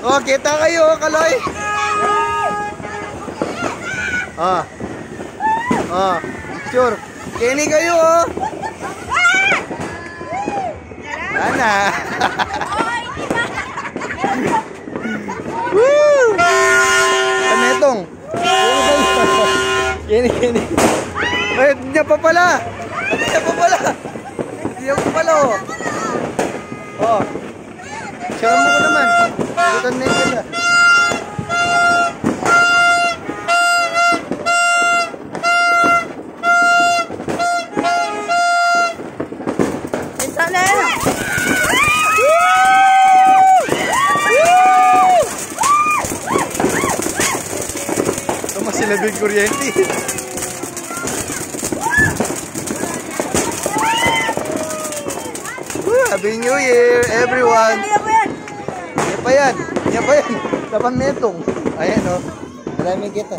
Oh, kita kayo, Kaloy. Ah. Ah, picture. Kenny kayo, oh. Ana. Woo! Kametong. Kenny, Kenny. Ay, niya pa pala. Niya pa pala. Niya pa pala, oh. Oh. Siya mo ko naman. Isa na yun. Tama sila big kuryente. Happy New Year, everyone. Yan. Pa yan. Yan pa yan. Tapan metong. Ayan, oh. Maraming kita.